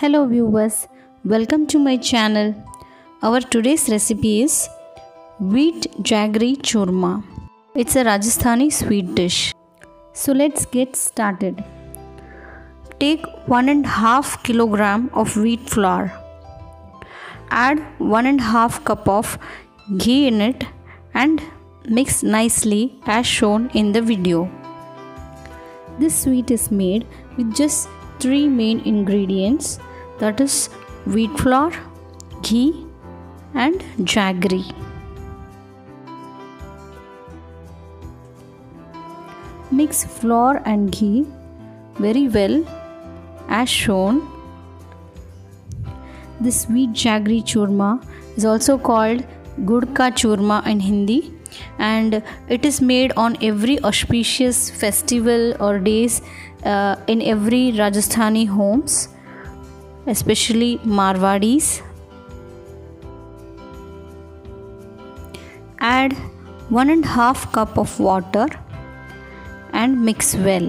Hello viewers, welcome to my channel. Our today's recipe is wheat jaggery churma. It's a Rajasthani sweet dish. So let's get started. Take one and half kilogram of wheat flour. Add one and half cup of ghee in it and mix nicely as shown in the video. This sweet is made with just three main ingredients that is wheat flour, ghee and jaggery. Mix flour and ghee very well as shown. This sweet jaggery churma is also called gud ka churma in Hindi and it is made on every auspicious festival or days uh, in every Rajasthani homes especially Marwadis. Add one and a half cup of water and mix well.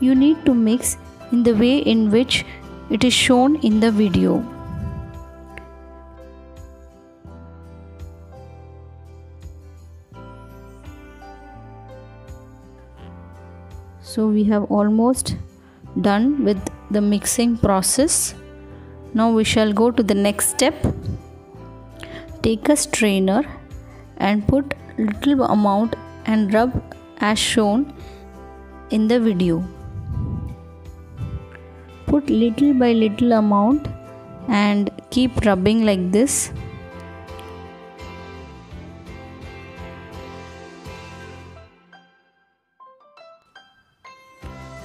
You need to mix in the way in which it is shown in the video so we have almost done with the mixing process. Now we shall go to the next step. Take a strainer and put little amount and rub as shown in the video. Put little by little amount and keep rubbing like this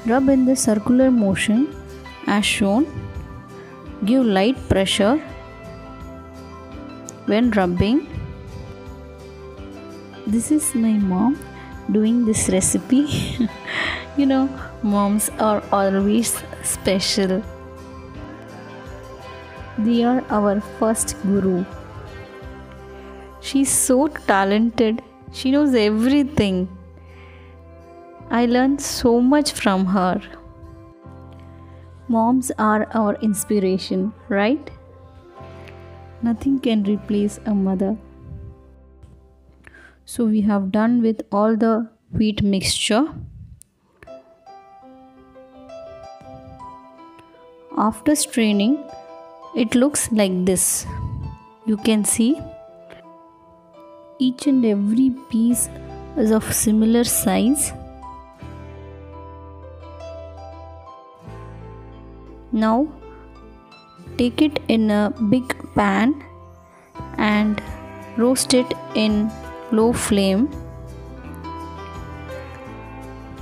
Rub in the circular motion as shown. Give light pressure when rubbing. This is my mom doing this recipe. you know, moms are always special. They are our first guru. She's so talented. She knows everything I learned so much from her. Moms are our inspiration, right? Nothing can replace a mother. So we have done with all the wheat mixture. After straining, it looks like this. You can see each and every piece is of similar size Now take it in a big pan and roast it in low flame.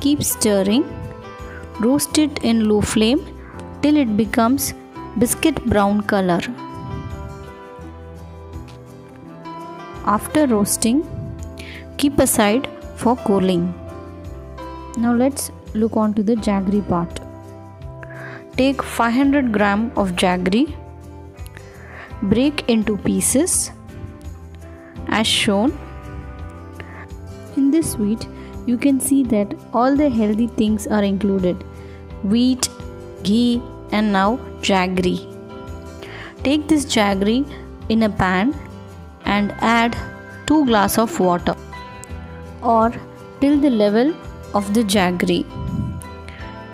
Keep stirring. Roast it in low flame till it becomes biscuit brown color. After roasting, keep aside for cooling. Now let's look on to the jaggery part. Take 500 gram of jaggery, break into pieces as shown. In this sweet, you can see that all the healthy things are included wheat, ghee, and now jaggery. Take this jaggery in a pan and add 2 glass of water or till the level of the jaggery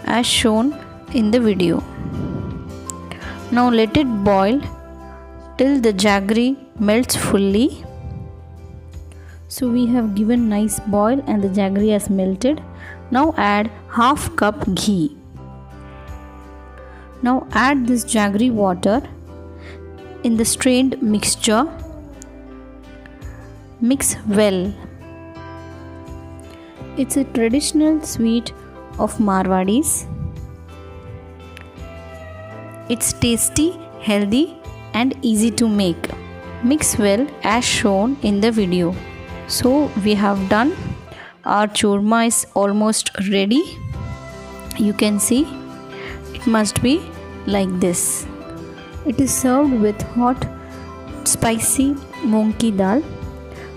as shown in the video. Now let it boil till the jaggery melts fully. So we have given nice boil and the jaggery has melted. Now add half cup ghee. Now add this jaggery water in the strained mixture. Mix well. It's a traditional sweet of Marwadis. It's tasty, healthy and easy to make. Mix well as shown in the video. So we have done. Our churma is almost ready. You can see it must be like this. It is served with hot spicy moong ki dal.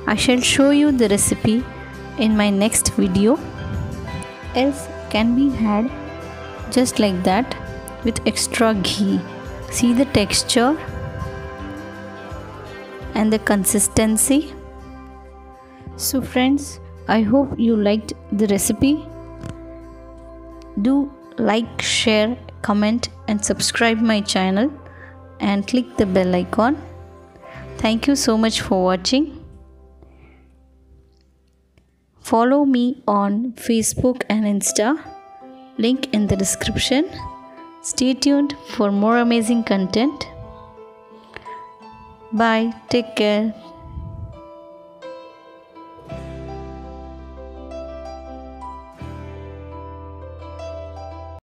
I shall show you the recipe in my next video. Else can be had just like that with extra ghee. See the texture and the consistency. So friends i hope you liked the recipe. Do like share comment and subscribe my channel and click the bell icon. Thank you so much for watching. Follow me on facebook and insta. Link in the description stay tuned for more amazing content. Bye. Take care